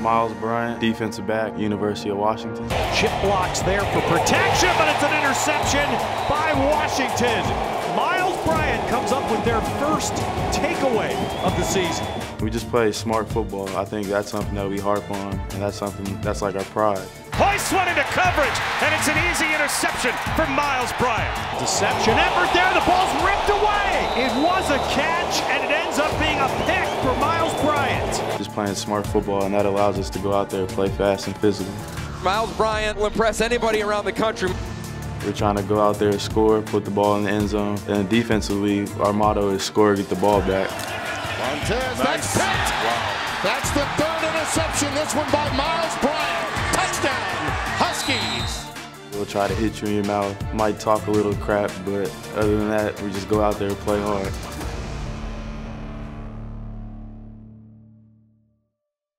Myles Bryant, defensive back, University of Washington. Chip blocks there for protection, but it's an interception by Washington. Myles Bryant comes up with their first takeaway of the season. We just play smart football. I think that's something that we harp on, and that's something that's like our pride. Hoist one into coverage, and it's an easy interception for Myles Bryant. Deception effort there, the ball's ripped away. Playing smart football, and that allows us to go out there, and play fast and physical. Myles Bryant will impress anybody around the country. We're trying to go out there, and score, put the ball in the end zone, and defensively, our motto is score, get the ball back. Montez, that's picked. Wow. That's the third interception. This one by Myles Bryant. Touchdown, Huskies. We'll try to hit you in your mouth. Might talk a little crap, but other than that, we just go out there and play hard.